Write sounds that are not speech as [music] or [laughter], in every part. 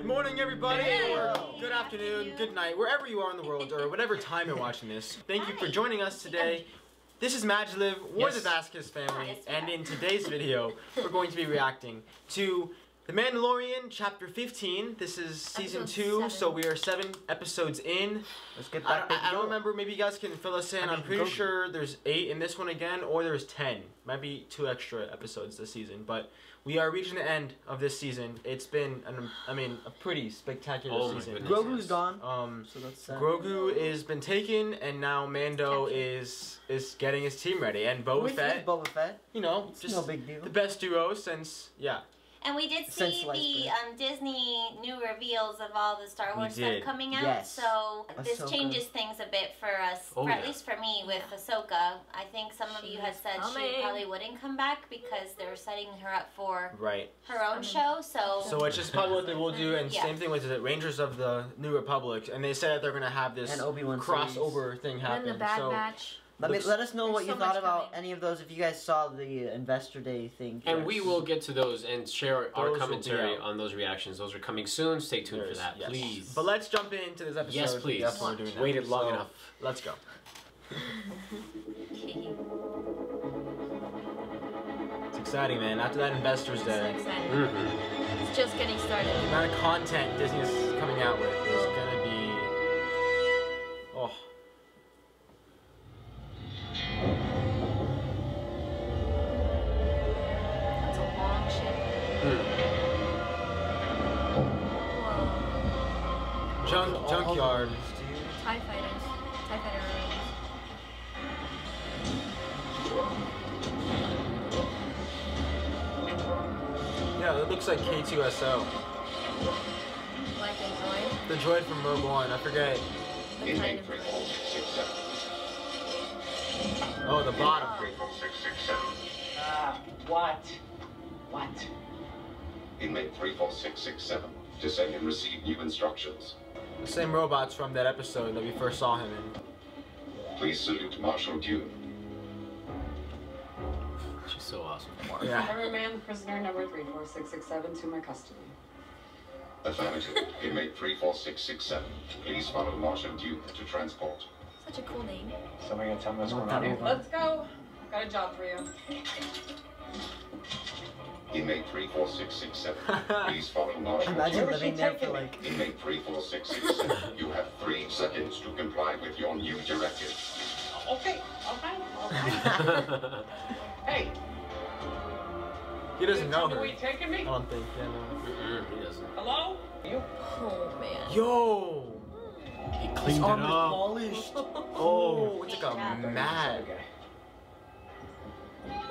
Good morning, everybody, or good afternoon, good night, wherever you are in the world, or whatever time you're watching this. Thank you for joining us today. This is MaJeliv, we're Yes. the Vasquez family, and in today's video, we're going to be reacting to The Mandalorian, Chapter 15. This is season Episode 2, seven. so we are seven episodes in. Let's get I that don't, I, I don't remember, maybe you guys can fill us in. I I mean, am pretty go- sure there's 8 in this one again, or there's 10. Might be two extra episodes this season, but we are reaching the end of this season. It's been, an, I mean, a pretty spectacular Oh season. goodness. Grogu's gone. Um, So that's sad. Grogu is been taken, and now Mando is is getting his team ready, and Who Boba is Fett. Boba Fett. You know, It's just no big deal. the best duo since yeah. And we did see sliced the um, Disney new reveals of all the Star Wars stuff coming out. Yes. So this Ahsoka. changes things a bit for us, Oh, for yeah. at least for me with Ahsoka. I think some of you had She's said she probably wouldn't come back because they were setting her up for Right. her own show. So, So it's just probably what they will do, and Yeah. same thing with the Rangers of the New Republic, and they said that they're gonna have this And Obi-Wan crossover thing Then happen. the Bad so Batch. Let me let us know what There's you so thought about coming. any of those. If you guys saw the Investor Day thing. And we will get to those and share Those our commentary on those reactions. Those are coming soon. Stay tuned for that, yes. please. But let's jump into this episode. Yes, please. That's what we're doing. Waited long So, enough. Let's go. It's exciting, man. After that Investors So Day, excited. Mhm. It's just getting started. the amount of content Disney is coming out with Inmate 34667. to send and receive new instructions. The same robots from that episode that we first saw him in. Please salute Marshal Dune. She's so awesome. Yeah. I remand prisoner number 34667 to my custody. Affirmative. [laughs] Inmate 34667. Please follow Marshal Dune to transport. Such a cool name. Somebody gonna tell me what's I want going on here? Let's go. Got a job for you. Inmate 34667. [laughs] Please follow Marshal Imagine Dune. Where was living there for me? like. Inmate 34667. [laughs] You have three seconds to comply with your new directive. Okay, alright, [laughs] alright. hey, He doesn't know tell me her. where you taking I me? don't think. Yeah, no. He doesn't. Hello? You? Oh man. Yo! He His cleaned it arm is up. polished. Oh, it's like a Yeah. mad. Okay.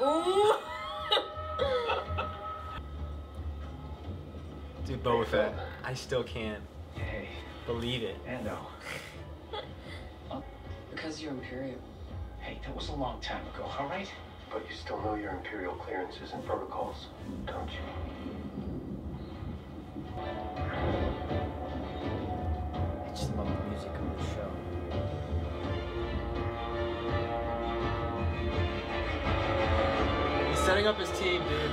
Ooh. Dude, Boba Fett. I still can't Hey, believe it. Ando. Uh, [laughs] oh. Because you're Imperial. Hey, that was a long time ago, alright? But you still know your Imperial clearances and protocols, don't you? I just love the music of the show. He's setting up his team, dude.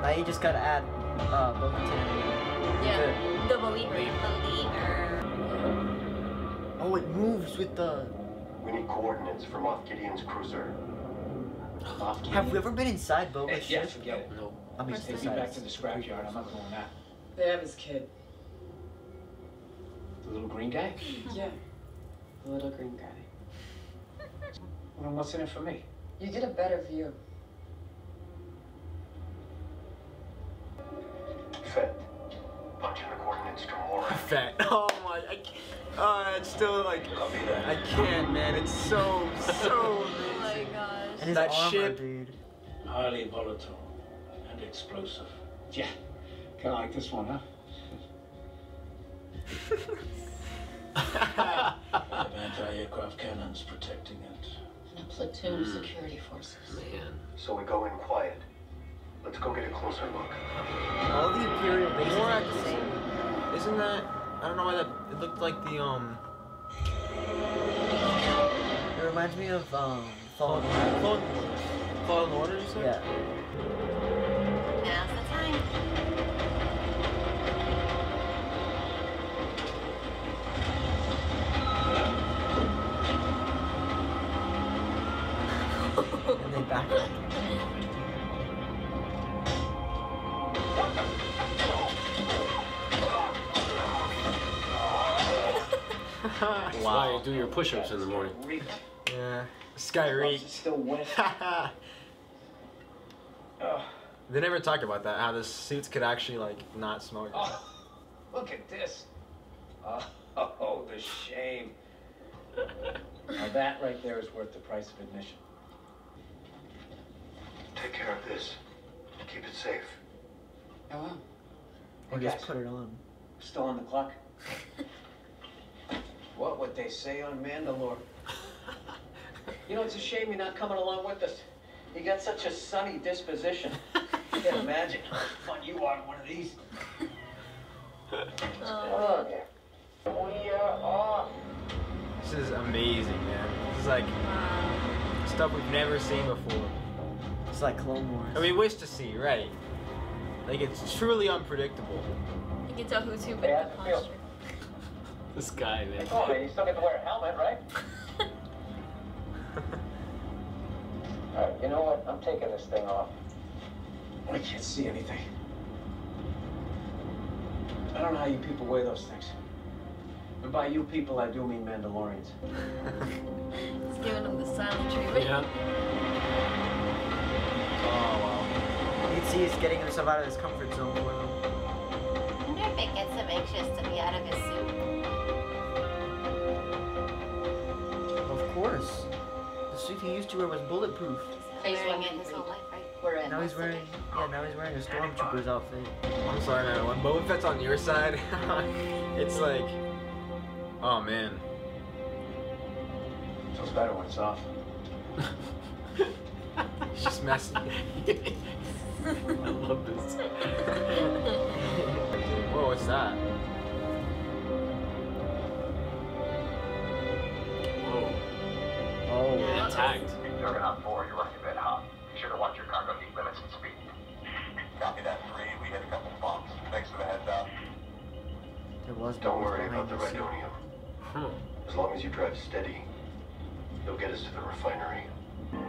Now you just gotta add uh, Boba Yeah. The believer. believer. Oh, it moves with the. We need coordinates for Moff Gideon's cruiser. Moff Have we ever been inside Boba's Hey, yeah, ship? forget it. No. I mean, Take Take me back to the scrapyard. I'm not going that. They have his kid. The little green guy? Yeah. The little green guy. Well, then what's in it for me? You get a better view. Fett, punch in the coordinates to Morak. [laughs] Fett. Oh my. I can't. Uh, it's still like. I can't, man. It's so, so [laughs] Oh my gosh. And his That armor, ship- dude. Highly volatile and explosive. Yeah, kind of like this one, huh? [laughs] Have anti-aircraft cannons protecting it. And a platoon of security forces. Man. So we go in quiet. Let's go get a closer look. All the Imperial bases are the same. Isn't that... I don't know why that... It looked like the, um... It reminds me of, um... Fallen Order. Fallen Order. Fallen Order, you said? Yeah. Now's the time. and they back up. That's why you do your push-ups in the morning. Yeah. Sky reeked. still wet. [laughs] they never talk about that. How the suits could actually like not smoke. Oh, look at this. Oh, [laughs] oh the shame. now that right there is worth the price of admission. Take care of this. Keep it safe. Oh, Or Hey, just guys. put it on. Still on the clock? [laughs] what would they say on Mandalore? [laughs] You know, it's a shame you're not coming along with us. You got such a sunny disposition. Can't [laughs] imagine how fun you are in one of these. Oh, We are off. This is amazing, man. This is like wow. stuff we've never seen before. It's like Clone Wars. And we wish to see, right? Like it's truly unpredictable. You can tell who's who by Yeah, the I feel- posture. This guy, man. Oh, man, you still get to wear a helmet, right? [laughs] All right, you know what? I'm taking this thing off. I can't see anything. I don't know how you people wear those things. And by you people, I do mean Mandalorians. He's giving him the silent treatment. Yeah. Oh wow. You can see he's getting himself out of his comfort zone for. I wonder if it gets him anxious to be out of his suit. Of course. The suit he used to wear was bulletproof. He's wearing it his whole life, right? We're in. Now he's wearing yeah, now he's wearing a stormtrooper's outfit. I'm sorry, man. When Boba Fett's on your side, [laughs] it's like, oh man. Feels better when it's off. [laughs] It's just messy. [laughs] I love this. Whoa, what's that? Get attacked. Juggernaut 4, you're running a bit hot. Be sure to watch your cargo heat limits and speed. Copy that 3. We hit a couple bombs. Thanks for the heads up. There was Don't worry about the the suit. Rhydonium. Hmm. As long as you drive steady, you'll get us to the refinery. We're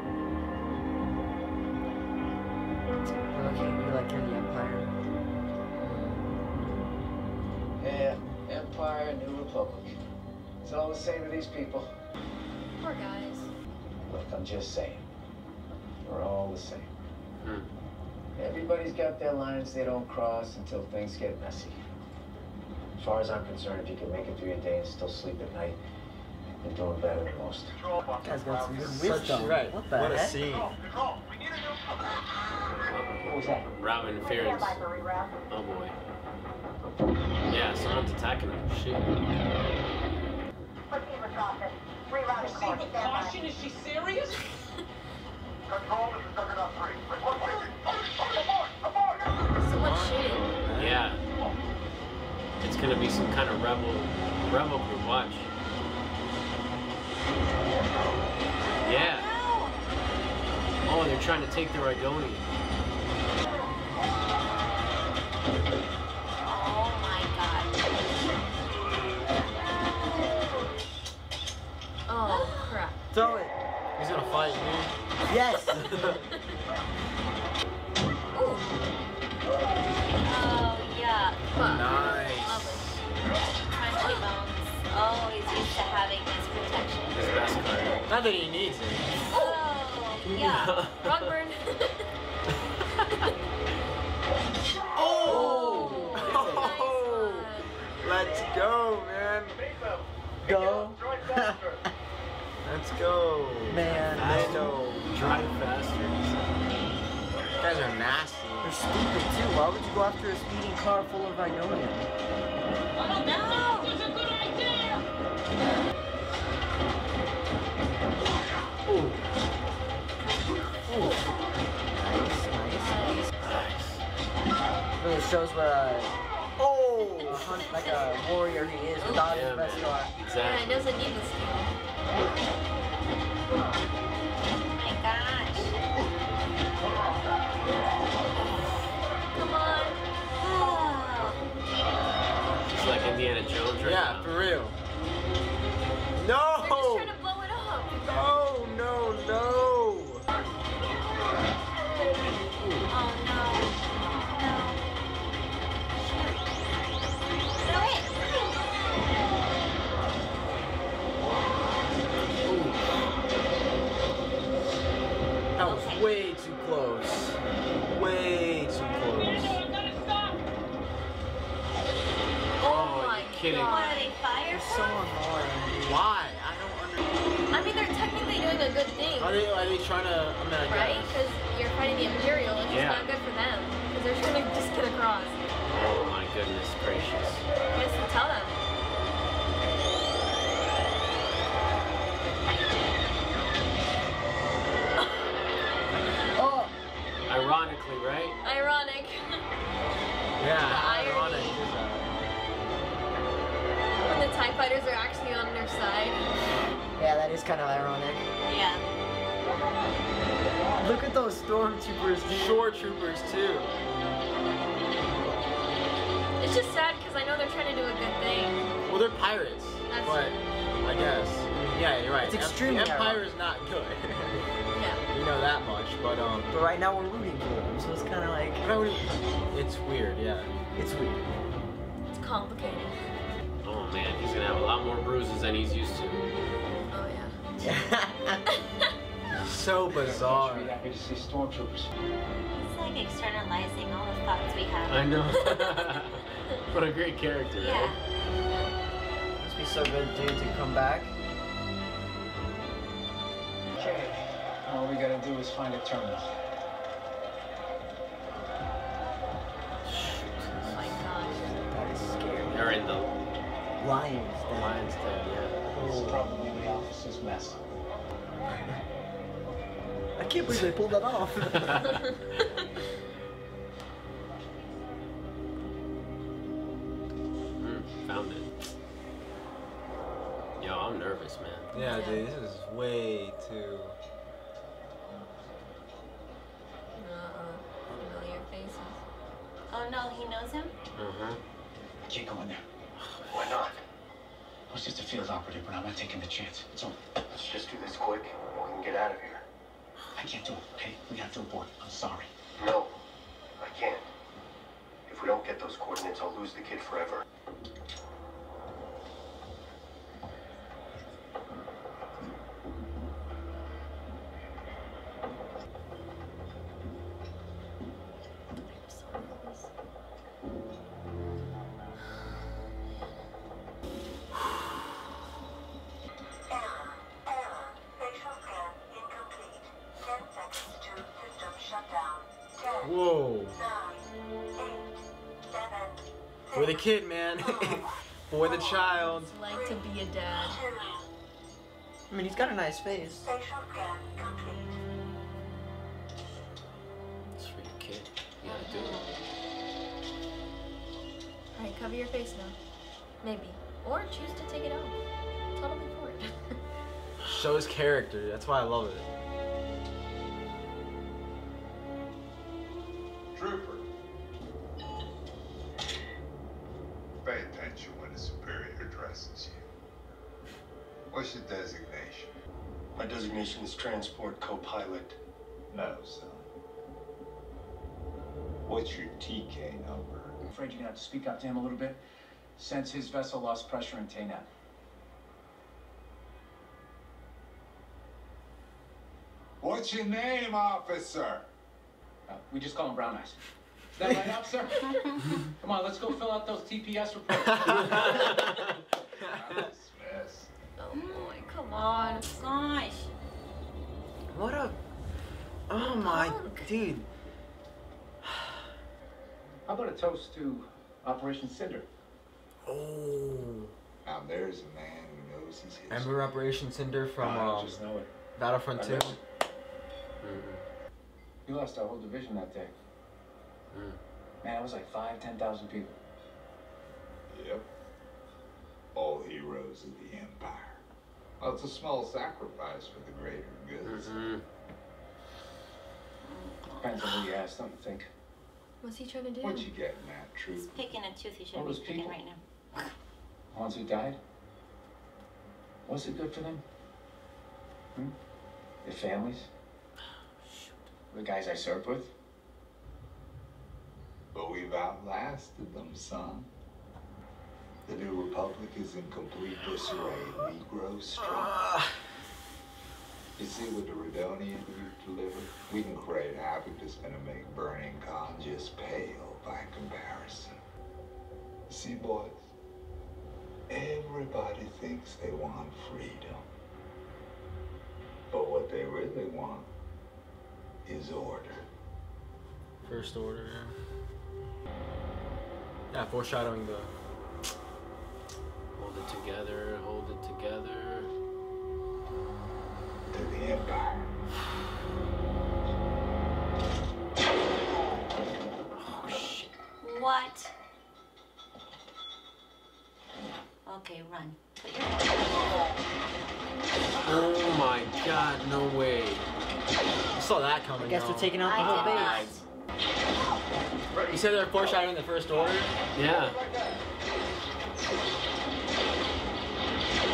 looking at you like you're the Empire. Yeah, Empire, New Republic. It's all the same to these people. Poor guys. Look, I'm just saying. We're all the same. Hmm. Everybody's got their lines they don't cross until things get messy. As far as I'm concerned, if you can make it through your day and still sleep at night, you're doing better than most. Guy's got some good Such wisdom. right. What the what a scene. What was that? Route interference. Oh boy. Yeah, someone's attacking him. Shit. Caution, is she serious? Control, this is Juggernaut 3. Report Abort! Abort! Someone's shooting. Yeah. It's gonna be some kind of rebel, rebel group. Watch. Yeah. Oh, they're trying to take the Rhydonium. Throw it. He's gonna fight, dude. Yes. [laughs] Ooh. Oh, yeah. Fuck. Nice. Crunchy bones. Oh, he's used to having this protection. His best card. Not that he needs it. Oh, yeah. [laughs] Wrong burn. [laughs] Oh! Oh. Let's go, man. Go. Let's go. Man, Mando. Drive faster. You guys are nasty. They're stupid too. Why would you go after a speeding car full of Rhydonium? Ooh. Nice, nice. Nice. Really shows what uh, oh. a oh, hunt, like a warrior he is without Yeah, his best man. car. Yeah, it doesn't need the skill. my stormtroopers. Shore troopers too. It's just sad because I know they're trying to do a good thing. Well, they're pirates, That's but I guess. Yeah, you're right. It's Em- extremely Empire ironic. is not good. [laughs] Yeah. you know that much, but um, But right now we're rooting for them, so it's kind of like it's weird. Yeah. it's weird. It's complicated. Oh man, he's gonna have a lot more bruises than he's used to. Oh yeah. [laughs] [laughs] So bizarre. Be happy to see stormtroopers. It's like externalizing all the thoughts we have. I know. [laughs] what a great character, Yeah. right? Must be so good, dude, to come back. Okay. All we gotta do is find a terminal. Oh my gosh. That is scary. They're in the Lions, then. lion's den, yeah. This is probably the officer's mess. [laughs] I can't believe they pulled that off. [laughs] Mm, found it. Yo, I'm nervous, man. Yeah, dude, this is way too. Uh-uh. Familiar faces. Oh no, he knows him? Uh-huh. Can't go in there. Why not? I was just a field operative, but I'm not taking the chance. It's all. Let's just do this quick and we can get out of here. I can't do it, okay? We have to abort. I'm sorry. No, I can't. If we don't get those coordinates, I'll lose the kid forever. For the kid, man. Oh. [laughs] For the oh, child. It's like to be a dad. I mean, he's got a nice face. Facial scan. It's for your kid. You gotta do it. Alright, cover your face now. Maybe. Or choose to take it off. Totally for it. [laughs] Shows character. That's why I love it. Pay attention when a superior addresses you. What's your designation? My designation is transport co-pilot. No, son. What's your TK number? I'm afraid you're gonna have to speak up to him a little bit. Since his vessel lost pressure in Taynat. What's your name, officer? Uh, we just call him Brown Eyes. Is that right, sir. [laughs] Come on, let's go fill out those TPS reports. [laughs] Dismiss. oh boy, come on. Gosh. What a. Oh my. Punk. Dude. How about a toast to Operation Cinder? Oh. Now there's a man who knows his history. Remember Operation Cinder from I um, just know it. Battlefront 2? read. Mm-hmm. We lost our whole division that day. Mm. Man, it was like five, ten thousand people. Yep. All heroes of the Empire. Well, it's a small sacrifice for the greater good. Mm-mm. Depends on who you ask, don't you think? What's he trying to do? What you getting at, He's picking a tooth he All shouldn't be picking people. right now. The ones who died? Was it good for them? Hmm? Their families? [sighs] The guys I served with? But we've outlasted them, son. The new republic is in complete disarray. We grow strong. Ah. You see what the Rhydonium you've delivered? We can create habit that's gonna make Burnin Konn just pale by comparison. See, boys, everybody thinks they want freedom. But what they really want is order. First order, yeah. Yeah, foreshadowing the. Hold it together, hold it together. To the Empire. Oh shit. What? Okay, run. Oh my god, no way. I saw that coming. I guess though. we're taking out the I whole base. You said they're foreshadowing the first order? Yeah.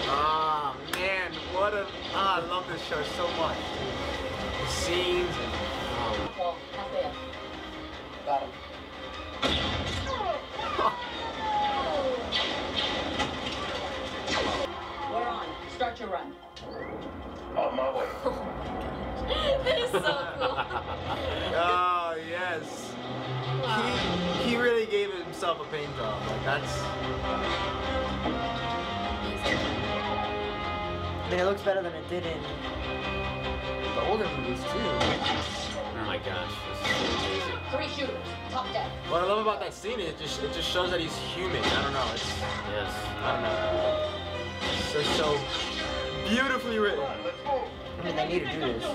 Ah, man, what a. Ah, I love this show so much. The scenes and. Well, halfway up. Got him. We're on. Start your run. On my way. [laughs] that is so cool. Oh, [laughs] yes. He, he really gave himself a paint job. Like, that's. I mean, it looks better than it did in the older movies too. Oh my gosh, this is so amazing. Three shooters. Top deck. What I love about that scene is it just, it just shows that he's human. I don't know. It's. Yes. I don't know. It's just so beautifully written. I mean, they need to do this.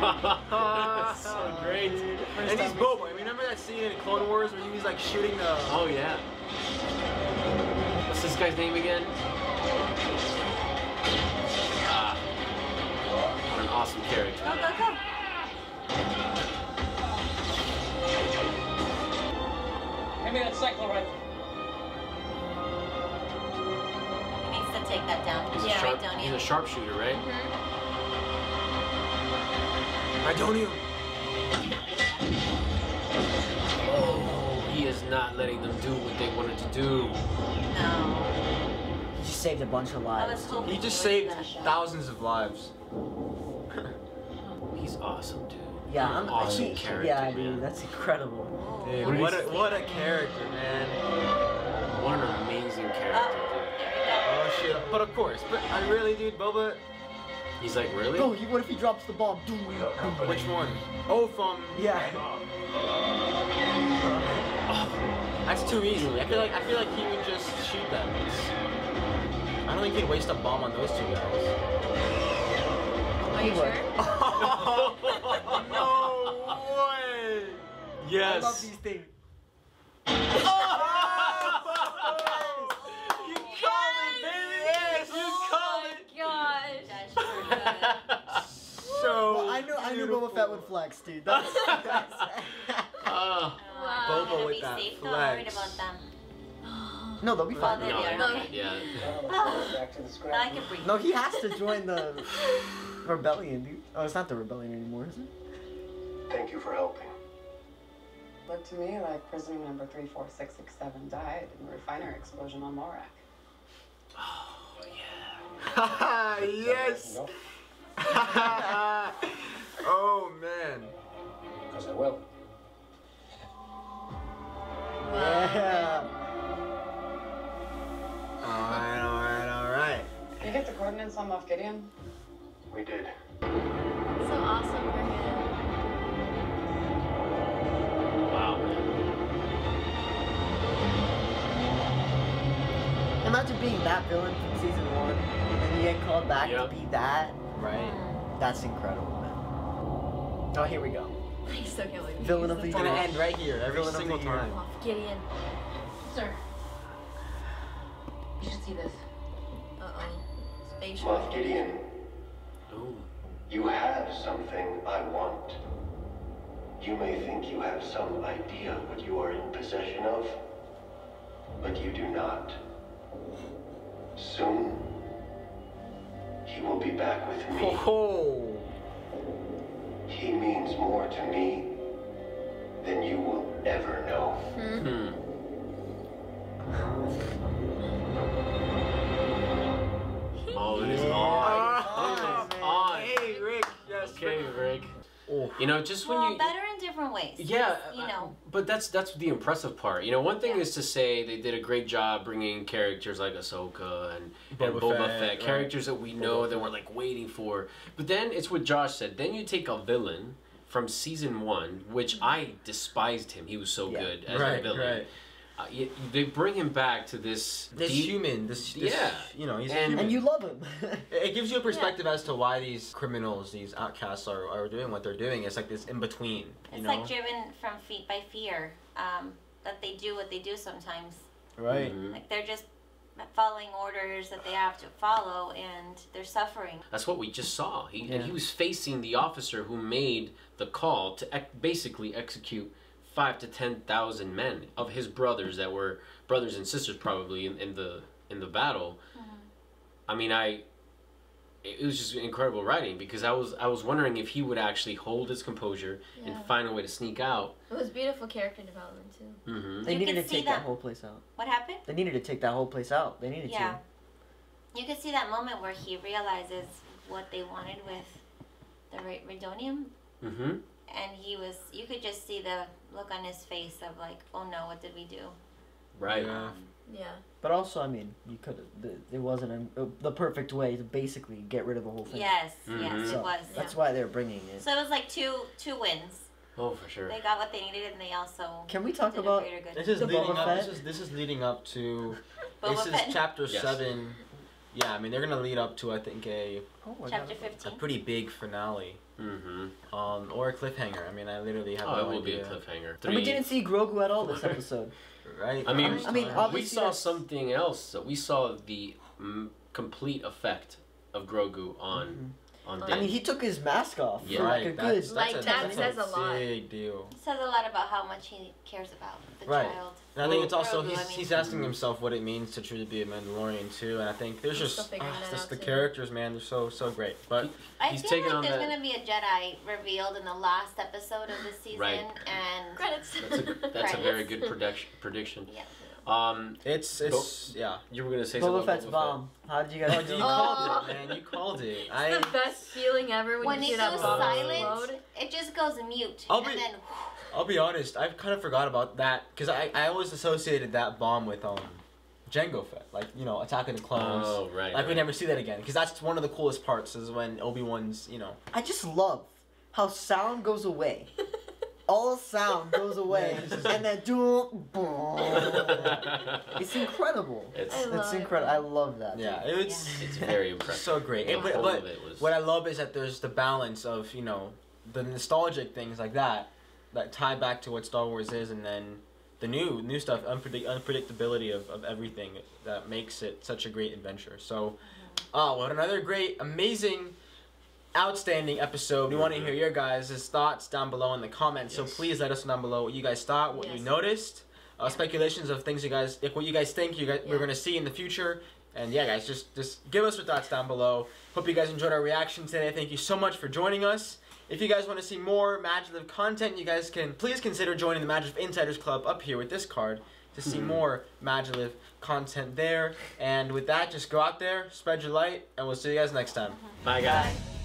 That's so [laughs] great. And he's Boba. Remember that scene in Clone Wars where he was like shooting the. Oh yeah. What's this guy's name again? Ah. What an awesome character. Go, go, go. Give me that cycler rifle. He needs to take that down. He's a yeah, sharp right down he's here. a sharpshooter, right? Idonium. Oh, he is not letting them do what they wanted to do. No. He just saved a bunch of lives. He just saved thousands of lives. [laughs] He's awesome, dude. Yeah, I'm awesome he- character. Yeah, man. dude, that's incredible. Dude, What what is a, what a character, man. What an amazing character, dude. Oh shit. But of course, but I really, dude, Boba. Dude. He's like, really? Oh, he, what if he drops the bomb? Dude. Which one? Oh, from. Yeah. Oh, that's too easy. I feel like I feel like he would just shoot them. I don't think he'd waste a bomb on those two guys. Are you sure? [laughs] no way! Yes. I love these things. So Well, I knew I knew Boba Fett would flex, dude. That's, that's [laughs] Ah. Wow. Boba Gonna with be that safe. Not worried flex. about them. no, they'll be fine. Oh, no, they are. Okay. yeah. [laughs] Back to the I can breathe. No, he has to join the [laughs] rebellion, dude. Oh, it's not the rebellion anymore, is it? Thank you for helping. Looked to me like prisoner number 34667 died in the refinery explosion on Morak. Haha, yes! [laughs] oh man. Because I will. Yeah. Alright, alright, alright. You get the coordinates on Moff Gideon? We did. So awesome for him. Wow. Imagine being that villain from season one, and then you get called back Yep. to be that. Right. That's incredible, man. Oh, here we go. I still can't believe Villain of the It's year. gonna end right here every Villain of the single year. time. Moff Gideon. Sir. You should see this. Uh oh. Spatial. Moff Gideon, Ooh. you have something I want. You may think you have some idea what you are in possession of, but you do not. Soon, he will be back with me. Oh, He means more to me than you will ever know. Hmm. Oh, it is on. It is on. Hey, Rick. Yes, Okay, Oh. You know, just when you better in different ways. Yeah, you know. But that's that's the impressive part. You know, one thing Yeah. is to say they did a great job bringing characters like Ahsoka and and Boba Boba Fett, Fett, right. characters that we know Boba that we're like waiting for. But then it's what Josh said. Then you take a villain from season one, which mm-hmm. I despised him. He was so Yeah. good as a villain. right. Uh, y- they bring him back to this. This deep- human, this, this Yeah. you know, he's a And- human. And you love him. [laughs] It gives you a perspective as to why these criminals, these outcasts, are, are doing what they're doing. It's like this in between. You It's know? like driven from feet by fear. Um, that they do what they do sometimes. right. Mhm. Like they're just following orders that they have to follow, and they're suffering. That's what we just saw. He and he was facing the officer who made the call to ec- basically execute five to ten thousand men of his brothers that were brothers and sisters probably in, in the in the battle. I mean, I it was just incredible writing because I was I was wondering if he would actually hold his composure Yeah. and find a way to sneak out. It was beautiful character development too. hmm They You needed to take that that. whole place out. What happened? They needed to take that whole place out. They needed to. Yeah. You could see that moment where he realizes what they wanted with the Ra- Radonium, hmm and he was. You could just see the look on his face of like, "Oh no, what did we do?" Right. Yeah. Um, Yeah. But also, I mean, you could. It wasn't a, the perfect way to basically get rid of the whole thing. yes, Mhm. yes, So it was. That's yeah. why they're bringing it. So it was like two two wins. Oh, for sure. They got what they needed, and they also Can we talk about? a greater good. This is leading Boba up. Fett? This is this is leading up to. [laughs] This Fett. is chapter Yes. seven. Yeah, I mean they're gonna lead up to I think a Oh Chapter God. a pretty big finale, hmm um, or a cliffhanger. I mean I literally have Oh, no it will be a cliffhanger. And we didn't see Grogu at all this [laughs] episode. Right. I mean, I mean, we saw that's- something else. So we saw the complete effect of Grogu on on I mean, he took his mask off Yeah. for like right. a good. That's, that's Like, a, that that's says a lot. big deal. It says a lot about how much he cares about the Right. child. And I think it's also he's, I mean. he's asking himself what it means to truly be a Mandalorian too, and I think there's just figuring ah, just the too. characters, man, they're so so great. But I He's feel taking like on there's that- gonna be a Jedi revealed in the last episode of this season, Right. and Credits. [laughs] that's a that's a very good prediction. Prediction. yeah. Um, it's it's yeah. you were gonna say Boba something. Fett's Boba bomb. How did you Oh, guys you feel? called Oh. it, man. You called it. It's I the best feeling ever when, When you see it that goes silent, explode. it just goes mute, I'll and be- then I'll be honest. I've kind of forgot about that because I I always associated that bomb with um, Jango Fett, like you know, attacking the clones. Oh right. Like we never see that again because that's one of the coolest parts is when Obi Wan's you know I just love how sound goes away. All sound goes away, Yeah, and then do. [laughs] It's incredible. It's I love It's it. incredible. I love that. yeah it's it's very impressive. so great. The And- but but was. what I love is that there's the balance of you know the nostalgic things like that that tie back to what Star Wars is, and then the new new stuff, unpredict- unpredictability of, of everything that makes it such a great adventure. So, mm-hmm. oh, what another great, amazing, outstanding episode. We want to hear your guys' thoughts down below in the comments. So please let us know down below what you guys thought, what you noticed, uh, speculations of things you guys, like what you guys think you guys we're gonna see in the future. And yeah, guys, just just give us your thoughts down below. Hope you guys enjoyed our reaction today. Thank you so much for joining us. If you guys want to see more MaJeliv content, you guys can please consider joining the MaJeliv Insiders Club up here with this card to see more MaJeliv content there. And with that, just go out there, spread your light, and we'll see you guys next time. Bye guys. Bye.